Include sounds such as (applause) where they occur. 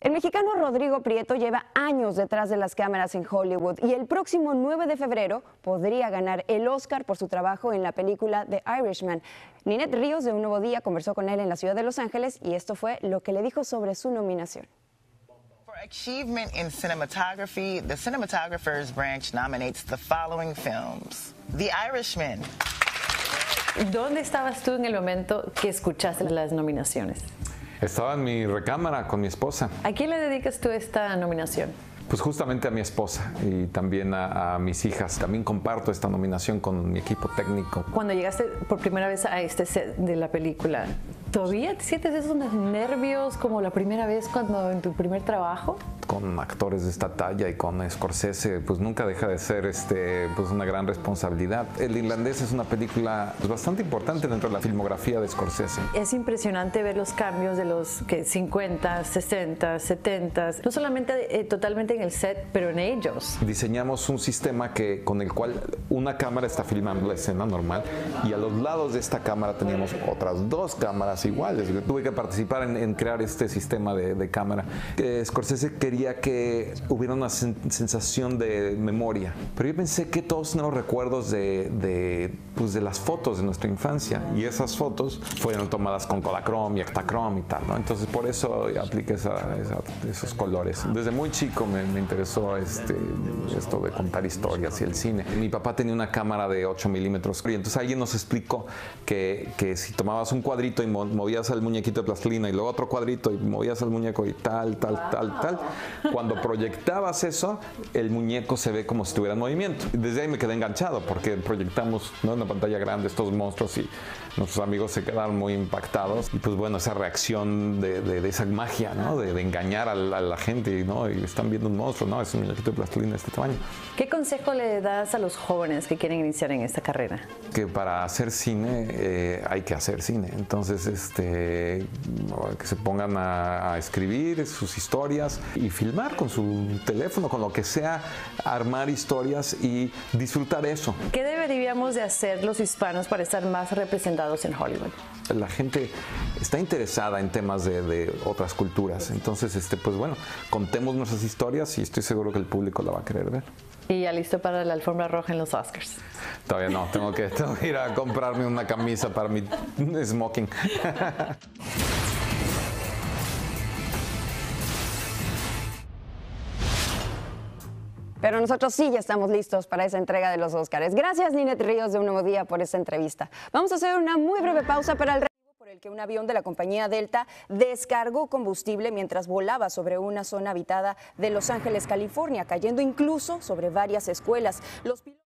El mexicano Rodrigo Prieto lleva años detrás de las cámaras en Hollywood y el próximo 9 de febrero podría ganar el Oscar por su trabajo en la película The Irishman. Ninette Ríos de Un Nuevo Día conversó con él en la ciudad de Los Ángeles y esto fue lo que le dijo sobre su nominación. For achievement in cinematography, the Cinematographers Branch nominates the following films The Irishman. ¿Dónde estabas tú en el momento que escuchaste las nominaciones? Estaba en mi recámara con mi esposa. ¿A quién le dedicas tú esta nominación? Pues justamente a mi esposa y también a, a, mis hijas. También comparto esta nominación con mi equipo técnico. Cuando llegaste por primera vez a este set de la película, ¿todavía sientes esos nervios como la primera vez cuando en tu primer trabajo? Con actores de esta talla y con Scorsese, pues nunca deja de ser este, pues una gran responsabilidad. El irlandés es una película pues, bastante importante dentro de la filmografía de Scorsese. Es impresionante ver los cambios de los que 50, 60, 70, no solamente eh, totalmente en el set, pero en ellos. Diseñamos un sistema que, con el cual una cámara está filmando la escena normal y a los lados de esta cámara teníamos otras dos cámaras iguales. Yo tuve que participar en, en crear este sistema de, de cámara. Eh, Scorsese quería que hubiera una sen sensación de memoria, pero yo pensé que todos tenemos recuerdos de, de, pues de las fotos de nuestra infancia y esas fotos fueron tomadas con Kodachrome y Ektachrome y tal, ¿no? Entonces por eso apliqué esa, esa, esos colores. Desde muy chico me, me interesó este, esto de contar historias y el cine. Mi papá tenía una cámara de 8 milímetros y entonces alguien nos explicó que, que si tomabas un cuadrito y movías al muñequito de plastilina y luego otro cuadrito y movías al muñeco y tal, tal, tal, tal, cuando proyectabas eso, el muñeco se ve como si estuviera en movimiento. Desde ahí me quedé enganchado porque proyectamos ¿no? en una pantalla grande estos monstruos y nuestros amigos se quedaron muy impactados. Y pues bueno, esa reacción de, de, de esa magia, ¿no? de, de engañar a la, a la, gente ¿no? y están viendo un monstruo, ¿no? es un muñequito de plastilina de este tamaño. ¿Qué consejo le das a los jóvenes que quieren iniciar en esta carrera? Que para hacer cine eh, hay que hacer cine. Entonces, este, que se pongan a, a escribir sus historias y filmar con su teléfono, con lo que sea, armar historias y disfrutar eso. ¿Qué deberíamos de hacer los hispanos para estar más representados en Hollywood? La gente está interesada en temas de, de otras culturas, entonces, este, pues bueno, contemos nuestras historias y estoy seguro que el público la va a querer ver. Y ya listo para la alfombra roja en los Oscars. Todavía no, tengo que, (laughs) tengo que ir a comprarme una camisa para mi smoking. Pero nosotros sí ya estamos listos para esa entrega de los Óscares. Gracias, Ninette Ríos, de Un Nuevo Día, por esta entrevista. Vamos a hacer una muy breve pausa para el por el que un avión de la compañía Delta descargó combustible mientras volaba sobre una zona habitada de Los Ángeles, California, cayendo incluso sobre varias escuelas. Los